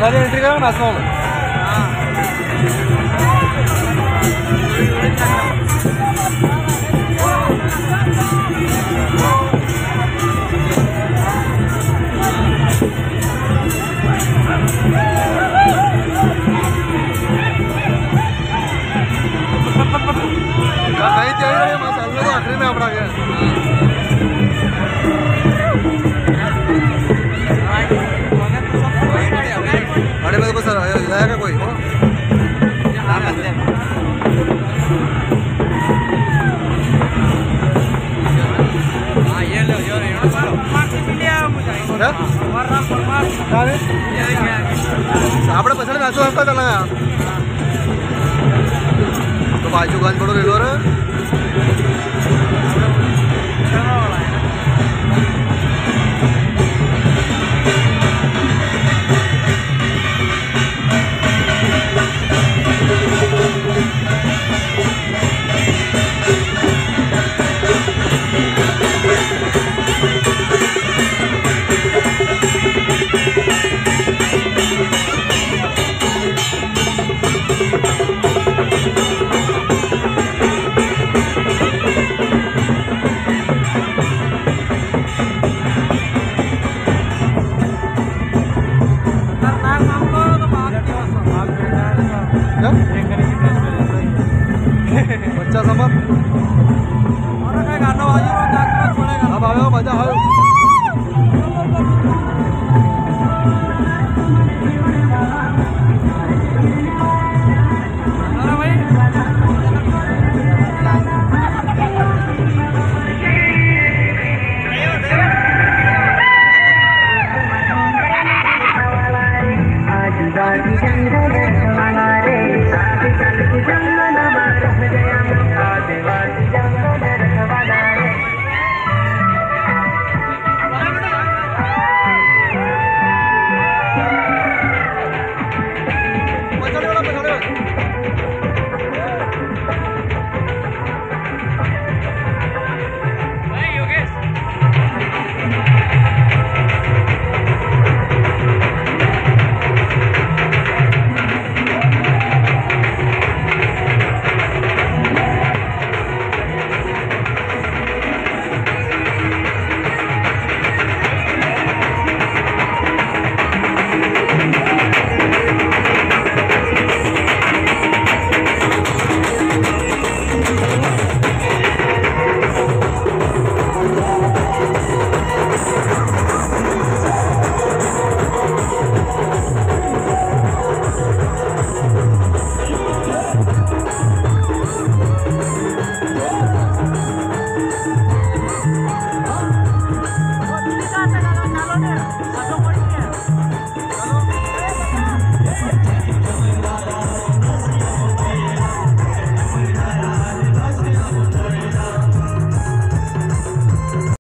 सारी एंट्री करा नाचना सही चाहिए आखिरी में अपना गया આપણે પછાડી નાચો હસતા ચાલા તો બાજુ ગાન થોડો રેલો રે बच्चा समर अब आयो मज़ा आयो।